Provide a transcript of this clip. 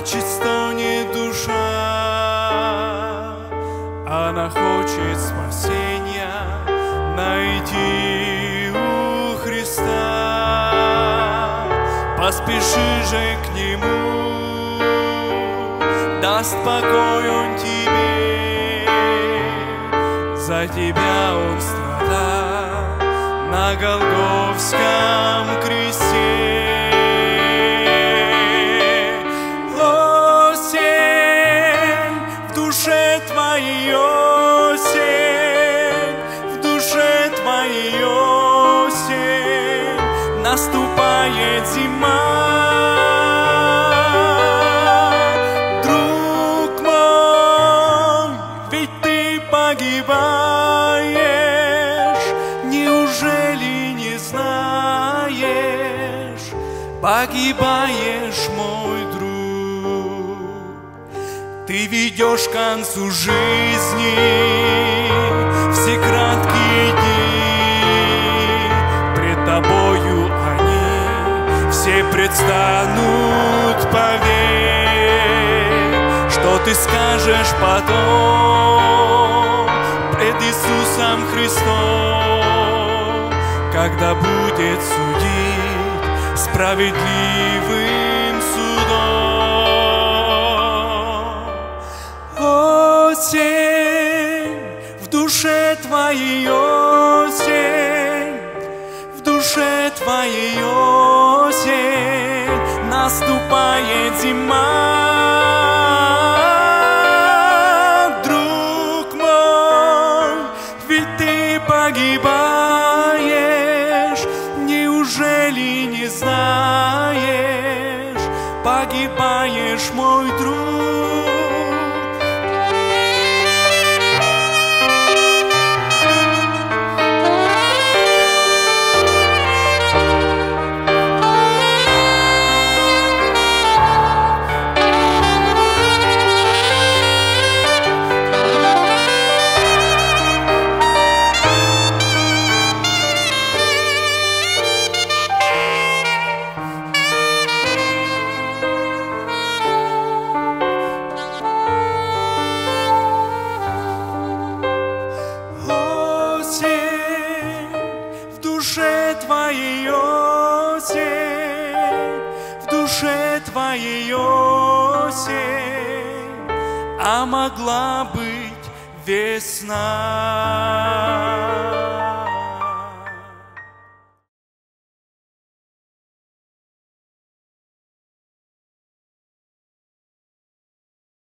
Плачет, стонет душа, она хочет спасения Поспеши же к Нему, даст покой Он тебе, за тебя Он страдал на Голговском кресте. Наступает зима. Друг мой, ведь ты погибаешь, неужели не знаешь? Погибаешь, мой друг. Ты ведешь к концу жизни предстанут, поверь, что ты скажешь потом пред Иисусом Христом, когда будет судить справедливым судом. Осень в душе твоей, осень в душе твоей, осень наступает зима. Друг мой, ведь ты погибаешь, неужели не знаешь? Погибаешь, мой друг. Твоей, осень в душе твоей, осень, а могла быть весна.